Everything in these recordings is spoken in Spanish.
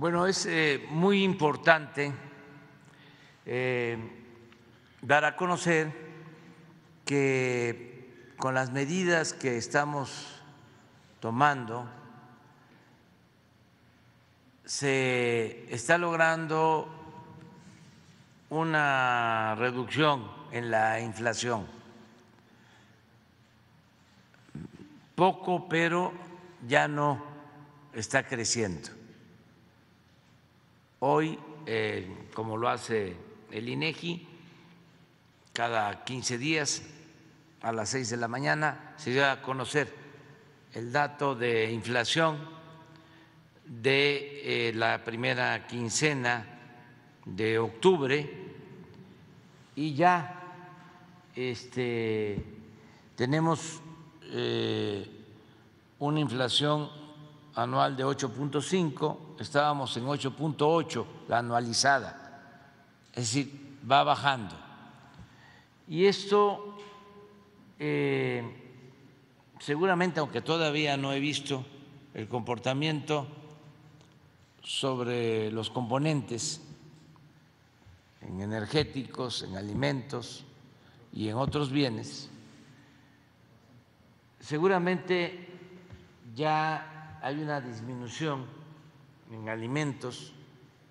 Bueno, es eh, muy importante eh, dar a conocer que con las medidas que estamos tomando se está logrando una reducción en la inflación. Poco, pero ya no está creciendo. Hoy, eh, como lo hace el INEGI, cada 15 días a las 6 de la mañana se da a conocer el dato de inflación de eh, la primera quincena de octubre y ya este, tenemos eh, una inflación anual de 8.5, estábamos en 8.8 la anualizada, es decir, va bajando. Y esto eh, seguramente, aunque todavía no he visto el comportamiento sobre los componentes en energéticos, en alimentos y en otros bienes, seguramente ya hay una disminución en alimentos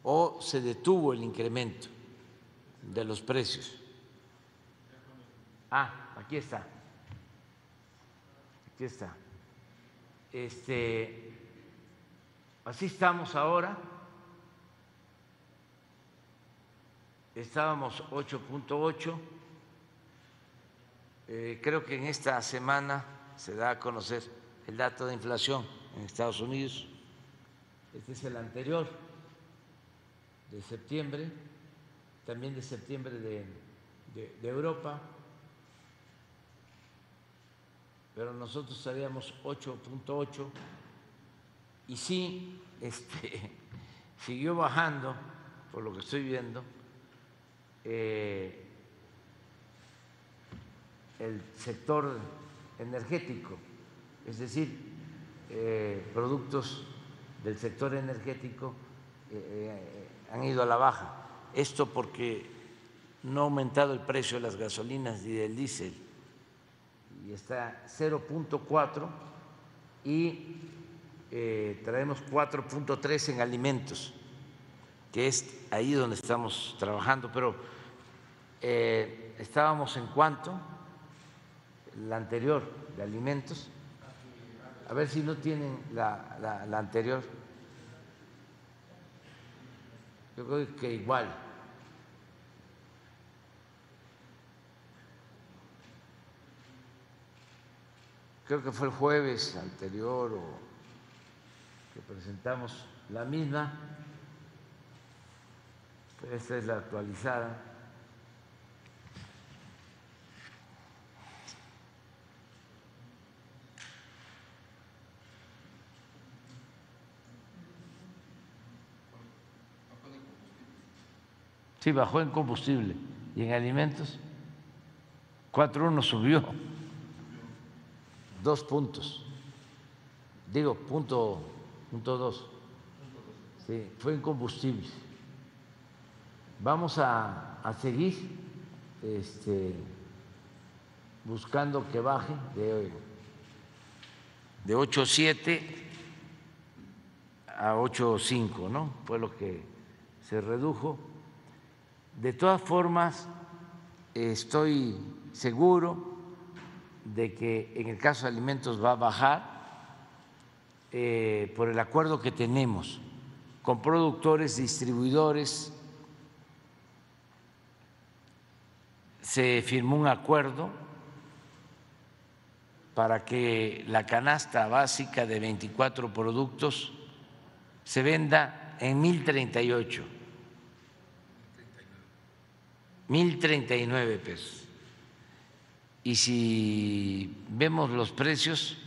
o se detuvo el incremento de los precios. Ah, aquí está. Aquí está. Este, así estamos ahora. Estábamos 8.8. Eh, creo que en esta semana se da a conocer el dato de inflación en Estados Unidos. Este es el anterior de septiembre, también de septiembre de, Europa. Pero nosotros estaríamos 8.8 y sí este, siguió bajando, por lo que estoy viendo, eh, el sector energético, es decir, eh, productos del sector energético eh, han ido a la baja. Esto porque no ha aumentado el precio de las gasolinas y del diésel y está 0.4 y eh, traemos 4.3 en alimentos, que es ahí donde estamos trabajando, pero eh, estábamos en cuanto, la anterior de alimentos, a ver si no tienen la, la anterior, yo creo que igual. creo que fue el jueves anterior o que presentamos la misma, esta es la actualizada. Sí, bajó en combustible y en alimentos. 4.1 subió dos puntos. Digo, punto, punto dos. Sí, fue incombustible. Vamos a, a seguir este, buscando que baje de, de 8.7 a 8.5, ¿no? Fue lo que se redujo. De todas formas, estoy seguro de que en el caso de alimentos va a bajar eh, por el acuerdo que tenemos con productores, distribuidores. Se firmó un acuerdo para que la canasta básica de 24 productos se venda en 1038, 1039 pesos. Y si vemos los precios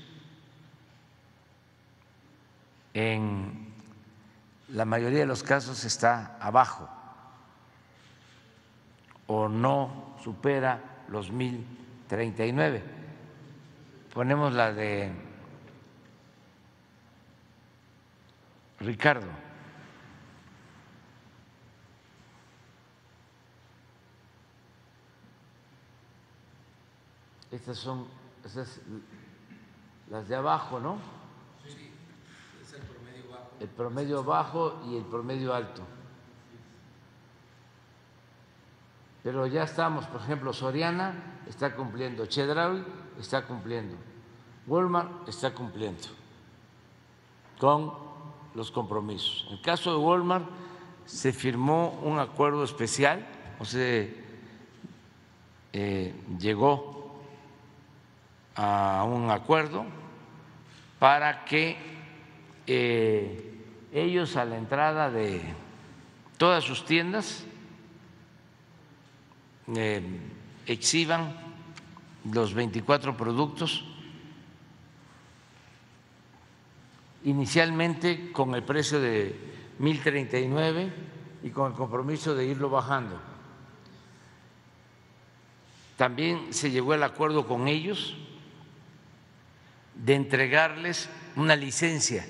en la mayoría de los casos está abajo o no supera los 1039. Ponemos la de Ricardo. Estas son estas, las de abajo, ¿no? Sí, es el promedio bajo. El promedio bajo y el promedio alto. Pero ya estamos, por ejemplo, Soriana está cumpliendo, Chedraui está cumpliendo, Walmart está cumpliendo con los compromisos. En el caso de Walmart se firmó un acuerdo especial, o sea, eh, llegó a un acuerdo para que eh, ellos a la entrada de todas sus tiendas eh, exhiban los 24 productos inicialmente con el precio de 1.039 y con el compromiso de irlo bajando. También se llegó al acuerdo con ellos de entregarles una licencia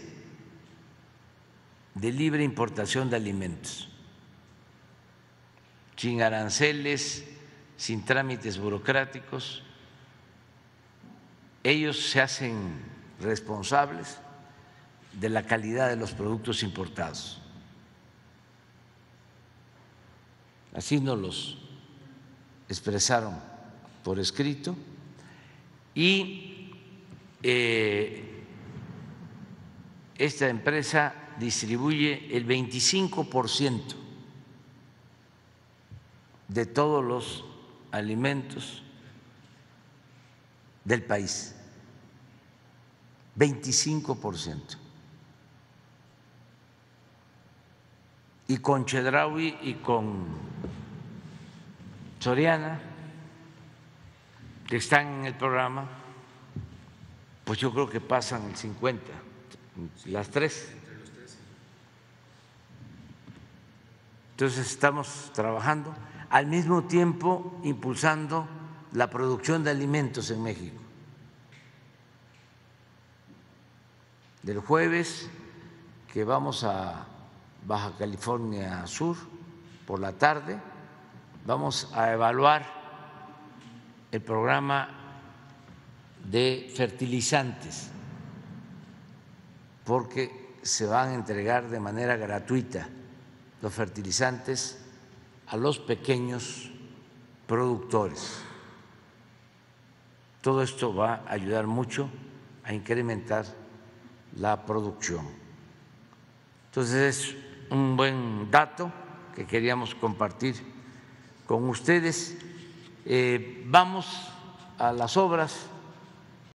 de libre importación de alimentos, sin aranceles, sin trámites burocráticos. Ellos se hacen responsables de la calidad de los productos importados. Así nos los expresaron por escrito y eh, esta empresa distribuye el 25% de todos los alimentos del país. 25%. y con Chedraui y con Soriana, que están en el programa, pues yo creo que pasan el 50, las tres. Entonces estamos trabajando, al mismo tiempo impulsando la producción de alimentos en México. Del jueves que vamos a Baja California Sur por la tarde. Vamos a evaluar el programa de fertilizantes porque se van a entregar de manera gratuita los fertilizantes a los pequeños productores. Todo esto va a ayudar mucho a incrementar la producción. Entonces, un buen dato que queríamos compartir con ustedes. Eh, vamos a las obras